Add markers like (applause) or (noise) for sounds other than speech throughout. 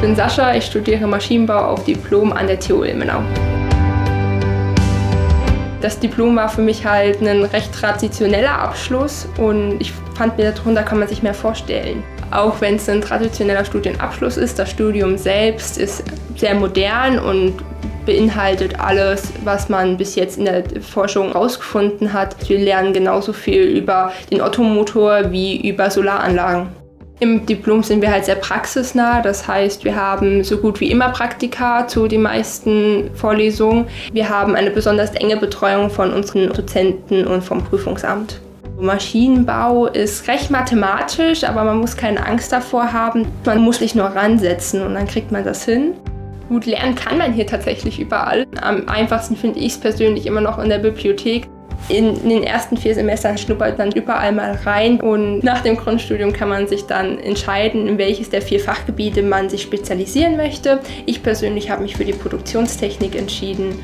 bin Sascha, ich studiere Maschinenbau auf Diplom an der TU Ilmenau. Das Diplom war für mich halt ein recht traditioneller Abschluss und ich fand mir darunter kann man sich mehr vorstellen. Auch wenn es ein traditioneller Studienabschluss ist, das Studium selbst ist sehr modern und beinhaltet alles, was man bis jetzt in der Forschung herausgefunden hat. Wir lernen genauso viel über den Ottomotor wie über Solaranlagen. Im Diplom sind wir halt sehr praxisnah, das heißt, wir haben so gut wie immer Praktika zu den meisten Vorlesungen. Wir haben eine besonders enge Betreuung von unseren Dozenten und vom Prüfungsamt. Maschinenbau ist recht mathematisch, aber man muss keine Angst davor haben. Man muss sich nur ransetzen und dann kriegt man das hin. Gut lernen kann man hier tatsächlich überall. Am einfachsten finde ich es persönlich immer noch in der Bibliothek. In den ersten vier Semestern schnuppert man überall mal rein und nach dem Grundstudium kann man sich dann entscheiden, in welches der vier Fachgebiete man sich spezialisieren möchte. Ich persönlich habe mich für die Produktionstechnik entschieden.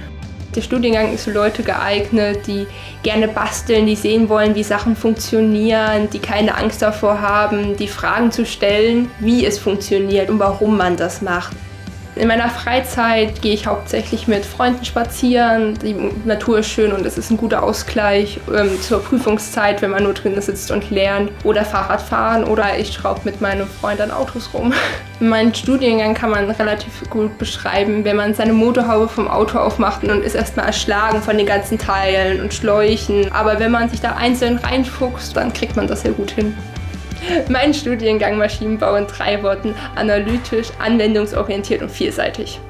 Der Studiengang ist für Leute geeignet, die gerne basteln, die sehen wollen, wie Sachen funktionieren, die keine Angst davor haben, die Fragen zu stellen, wie es funktioniert und warum man das macht. In meiner Freizeit gehe ich hauptsächlich mit Freunden spazieren. Die Natur ist schön und es ist ein guter Ausgleich ähm, zur Prüfungszeit, wenn man nur drin sitzt und lernt. Oder Fahrrad fahren oder ich schraube mit meinem Freund an Autos rum. (laughs) Meinen Studiengang kann man relativ gut beschreiben, wenn man seine Motorhaube vom Auto aufmacht und ist erstmal erschlagen von den ganzen Teilen und Schläuchen. Aber wenn man sich da einzeln reinfuchst, dann kriegt man das sehr gut hin. (laughs) Mein Studiengang Maschinenbau in drei Worten, analytisch, anwendungsorientiert und vielseitig.